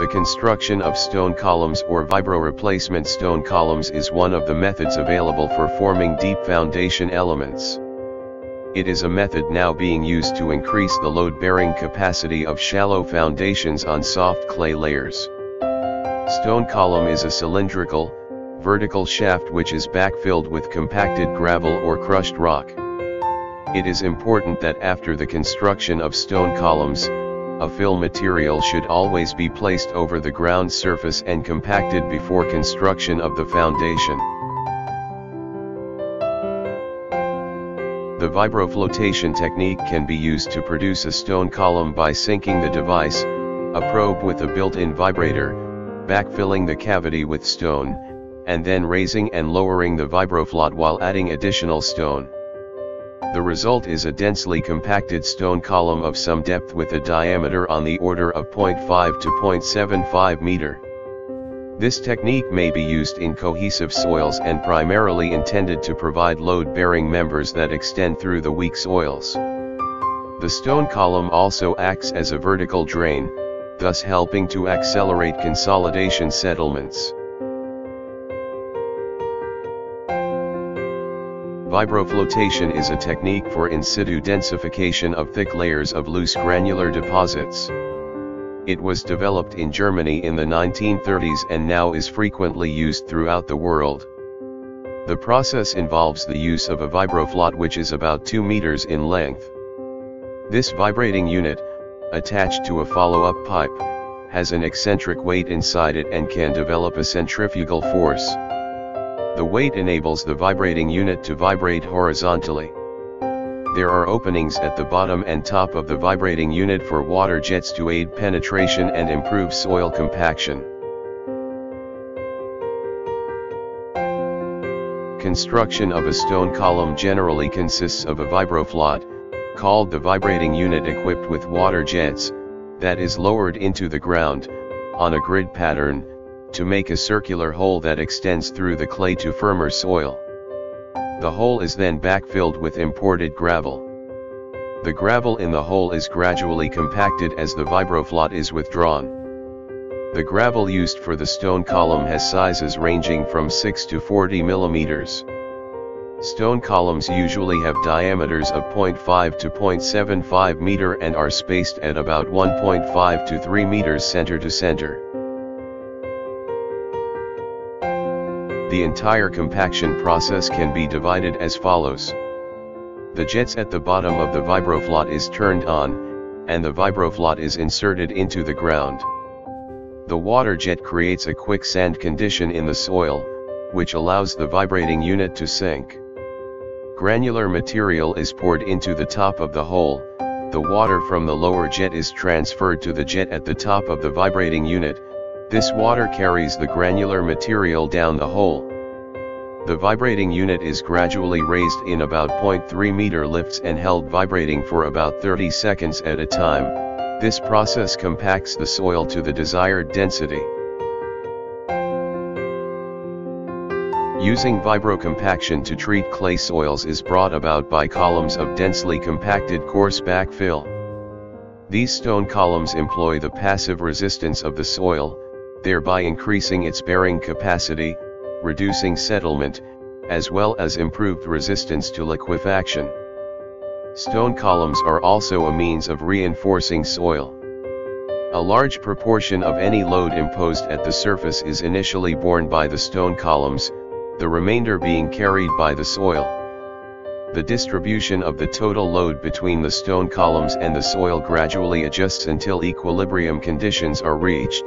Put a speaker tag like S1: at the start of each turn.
S1: The construction of stone columns or vibro replacement stone columns is one of the methods available for forming deep foundation elements. It is a method now being used to increase the load-bearing capacity of shallow foundations on soft clay layers. Stone column is a cylindrical, vertical shaft which is backfilled with compacted gravel or crushed rock. It is important that after the construction of stone columns, a fill material should always be placed over the ground surface and compacted before construction of the foundation. The vibroflotation technique can be used to produce a stone column by sinking the device, a probe with a built-in vibrator, backfilling the cavity with stone, and then raising and lowering the vibroflot while adding additional stone. The result is a densely compacted stone column of some depth with a diameter on the order of 0.5 to 0.75 meter. This technique may be used in cohesive soils and primarily intended to provide load-bearing members that extend through the weak soils. The stone column also acts as a vertical drain, thus helping to accelerate consolidation settlements. Vibroflotation is a technique for in situ densification of thick layers of loose granular deposits. It was developed in Germany in the 1930s and now is frequently used throughout the world. The process involves the use of a vibroflot which is about 2 meters in length. This vibrating unit, attached to a follow-up pipe, has an eccentric weight inside it and can develop a centrifugal force. The weight enables the vibrating unit to vibrate horizontally. There are openings at the bottom and top of the vibrating unit for water jets to aid penetration and improve soil compaction. Construction of a stone column generally consists of a vibroflot, called the vibrating unit equipped with water jets, that is lowered into the ground, on a grid pattern, to make a circular hole that extends through the clay to firmer soil. The hole is then backfilled with imported gravel. The gravel in the hole is gradually compacted as the vibroflot is withdrawn. The gravel used for the stone column has sizes ranging from 6 to 40 millimeters. Stone columns usually have diameters of 0.5 to 0.75 meter and are spaced at about 1.5 to 3 meters center to center. The entire compaction process can be divided as follows. The jets at the bottom of the vibroflot is turned on, and the vibroflot is inserted into the ground. The water jet creates a quicksand condition in the soil, which allows the vibrating unit to sink. Granular material is poured into the top of the hole, the water from the lower jet is transferred to the jet at the top of the vibrating unit, this water carries the granular material down the hole. The vibrating unit is gradually raised in about 0.3 meter lifts and held vibrating for about 30 seconds at a time, this process compacts the soil to the desired density. Using vibrocompaction to treat clay soils is brought about by columns of densely compacted coarse backfill. These stone columns employ the passive resistance of the soil, thereby increasing its bearing capacity, reducing settlement, as well as improved resistance to liquefaction. Stone columns are also a means of reinforcing soil. A large proportion of any load imposed at the surface is initially borne by the stone columns, the remainder being carried by the soil. The distribution of the total load between the stone columns and the soil gradually adjusts until equilibrium conditions are reached.